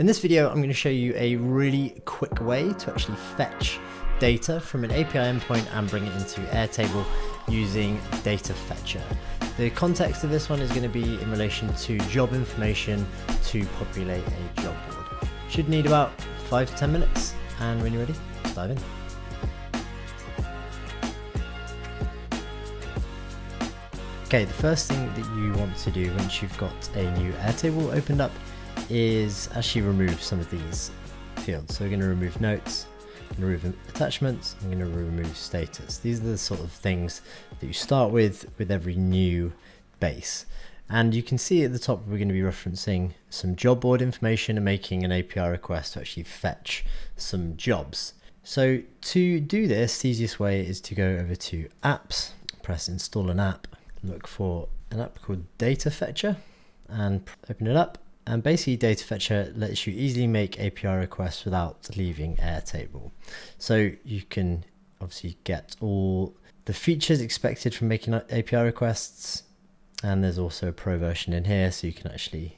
In this video, I'm going to show you a really quick way to actually fetch data from an API endpoint and bring it into Airtable using Data Fetcher. The context of this one is going to be in relation to job information to populate a job board. Should need about 5 to 10 minutes and when you're ready, let's dive in. Okay, the first thing that you want to do once you've got a new Airtable opened up is actually remove some of these fields. So we're going to remove notes, remove attachments, I'm going to remove status. These are the sort of things that you start with with every new base. And you can see at the top we're going to be referencing some job board information and making an API request to actually fetch some jobs. So to do this, the easiest way is to go over to apps, press install an app, look for an app called Data Fetcher and open it up and basically Data Fetcher lets you easily make API requests without leaving Airtable. So you can obviously get all the features expected from making API requests. And there's also a pro version in here, so you can actually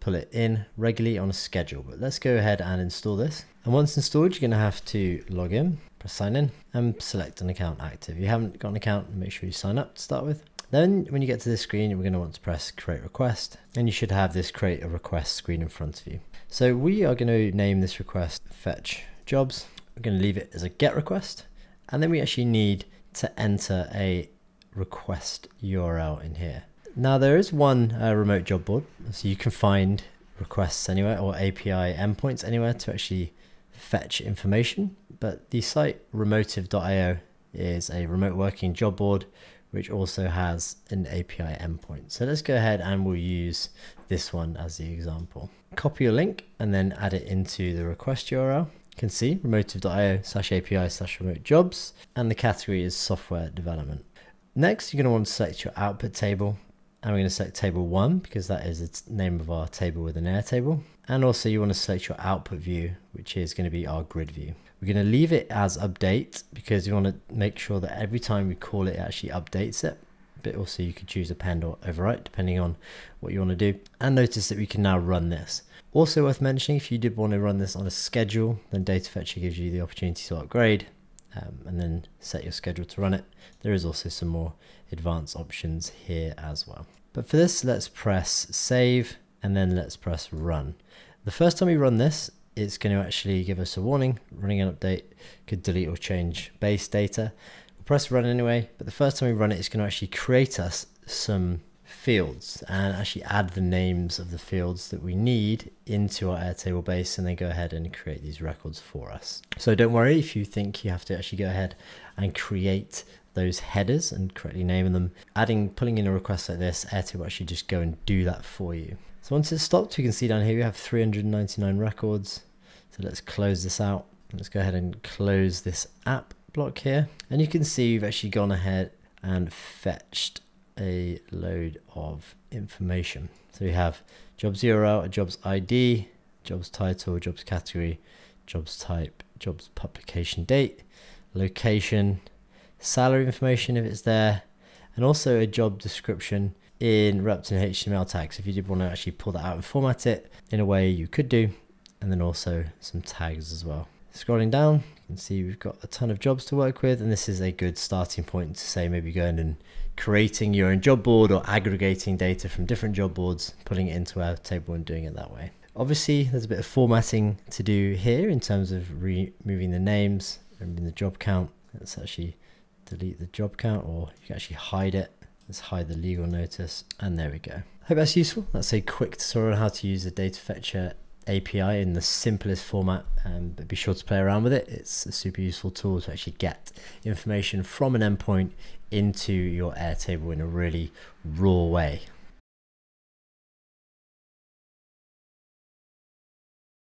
pull it in regularly on a schedule. But let's go ahead and install this. And once installed, you're going to have to log in, press sign in, and select an account active. If you haven't got an account, make sure you sign up to start with. Then when you get to this screen, we're going to want to press create request and you should have this create a request screen in front of you. So we are going to name this request fetch jobs. We're going to leave it as a get request. And then we actually need to enter a request URL in here. Now there is one uh, remote job board, so you can find requests anywhere or API endpoints anywhere to actually fetch information. But the site remotive.io is a remote working job board which also has an API endpoint. So let's go ahead and we'll use this one as the example. Copy your link and then add it into the request URL. You can see remotive.io slash API slash remote jobs and the category is software development. Next, you're going to want to select your output table and we're going to select table one because that is the name of our table with an Airtable. And also you want to select your output view, which is going to be our grid view. We're going to leave it as update because we want to make sure that every time we call it, it actually updates it. But also you could choose append or overwrite depending on what you want to do. And notice that we can now run this. Also worth mentioning, if you did want to run this on a schedule, then Data Fetcher gives you the opportunity to upgrade um, and then set your schedule to run it. There is also some more advanced options here as well. But for this, let's press save and then let's press run. The first time we run this, it's going to actually give us a warning, running an update, could delete or change base data. We'll press run anyway, but the first time we run it, it's going to actually create us some fields and actually add the names of the fields that we need into our Airtable base and then go ahead and create these records for us. So don't worry if you think you have to actually go ahead and create those headers and correctly naming them. Adding, pulling in a request like this, Airtable will actually just go and do that for you. So once it's stopped, we can see down here we have 399 records. So let's close this out. Let's go ahead and close this app block here. And you can see we've actually gone ahead and fetched a load of information. So we have jobs URL, a jobs ID, jobs title, jobs category, jobs type, jobs publication date, location, salary information if it's there, and also a job description in Repton HTML tags if you did want to actually pull that out and format it in a way you could do, and then also some tags as well. Scrolling down, you can see we've got a ton of jobs to work with, and this is a good starting point to say maybe going and creating your own job board or aggregating data from different job boards, putting it into Airtable and doing it that way. Obviously, there's a bit of formatting to do here in terms of removing the names, removing the job count. Let's actually delete the job count or you can actually hide it. Let's hide the legal notice and there we go. Hope that's useful. That's a quick tutorial on how to use the data fetcher API in the simplest format, um, but be sure to play around with it. It's a super useful tool to actually get information from an endpoint into your Airtable in a really raw way.